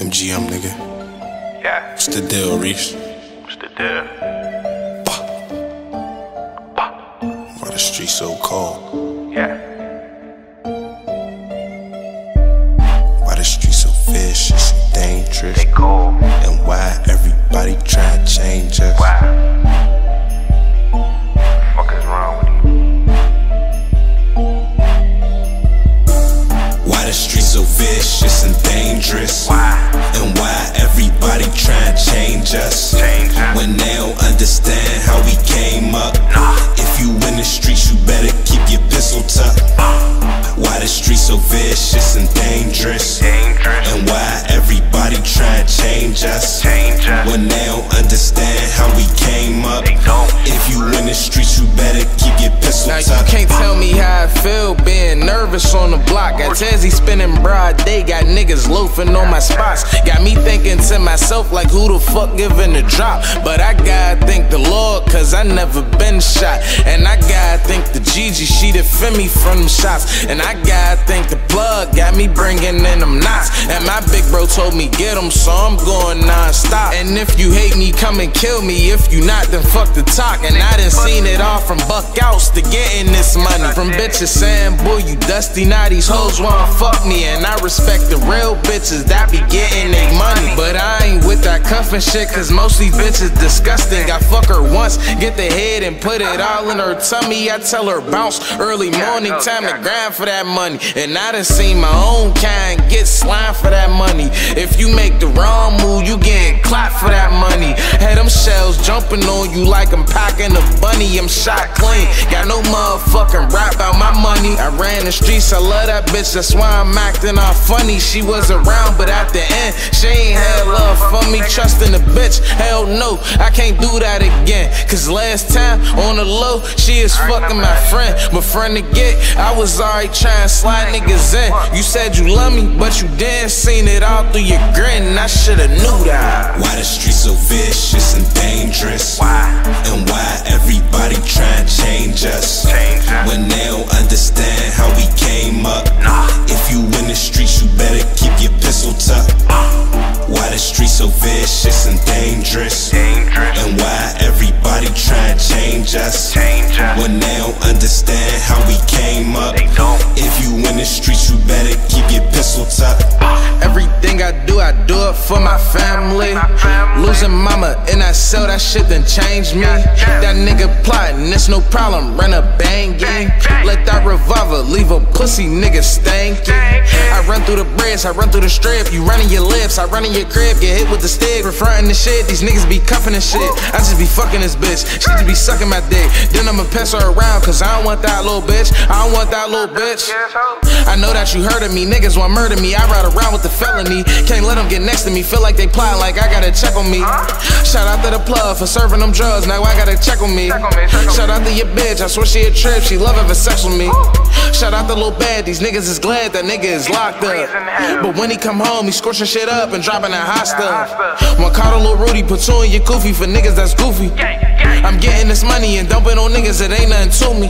MGM, nigga. Yeah. What's the deal, Reese? What's the deal? Why the street so cold? Yeah. The streets, you better keep your pistol Now you can't tell me how I feel being nervous on the block. Got Tezzy spinning broad day, got niggas loafing on my spots. Got me thinking to myself like who the fuck giving a drop? But I gotta thank the Lord cause I never been shot. And I the Gigi, she defend me from them shots. And I gotta thank the plug, got me bringing in them knots. And my big bro told me get them, so I'm going non-stop. And if you hate me, come and kill me. If you not, then fuck the talk. And I done seen it all from buck outs to getting this money. From bitches saying, boy, you dusty, now these hoes wanna fuck me. And I respect the real bitches that be getting cuffing shit, cause most these bitches disgusting. I fuck her once, get the head and put it all in her tummy. I tell her bounce early morning, time to grind for that money. And I done seen my own kind get slime for that money. If you make the wrong move, you get clapped for that money. Had them shells jumping on you like I'm packing a bunny. I'm shot clean, got no motherfucking rap about my money. I ran the streets, I love that bitch, that's why I'm acting all funny. She was around, but at the end, she ain't had love for me. Trusting the bitch, hell no, I can't do that again. Cause last time on the low, she is fucking my friend. But friend to get, I was already trying to slide niggas in. You said you love me, but you didn't seen it all through your grin. I shoulda knew that. Why the streets so vicious and dangerous? Why better keep your pistol tucked. Why the streets so vicious and dangerous? Dangerous. And why everybody try to change us? Change us. When they don't understand how we came up. They don't. If you in the streets, you better keep your pistol tucked. Everything I do, I do it for my family. My family. Losing mama and I sell that shit done change me. That nigga plotting, it's no problem, run a banging. That revolver leave a pussy nigga stankin'. I run through the bricks, I run through the strip. You running your lips, I run in your crib, get hit with the stick. Refronting the shit, these niggas be cuffing and shit. I just be fucking this bitch, she just be sucking my dick. Then I'ma pass her around, cause I don't want that little bitch. I don't want that little bitch. I know that you heard of me, niggas want murder me. I ride around with the felony. Can't let them get next to me, feel like they plotting like I gotta check on me. Shout out to the plug for serving them drugs, now I gotta check on me. Check on me, check on Shout out to your bitch, I swear she a trip, she love having sex with me. Shout out to Lil Bad, these niggas is glad that nigga is locked up. But when he come home, he scorching shit up and dropping that hot stuff. One call to Lil Rudy, put two in your goofy for niggas that's goofy. I'm getting this money and dumping on niggas, it ain't nothing to me.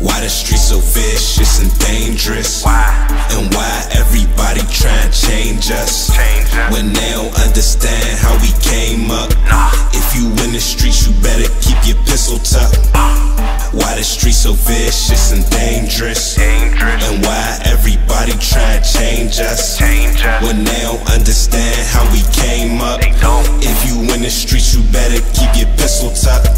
Why the streets so vicious and dangerous? Why? And why everybody try to change us? Change us. When they don't understand vicious and dangerous? Dangerous. And why everybody try to change us? Change us. When they don't understand how we came up. If you in the streets, you better keep your pistol tucked.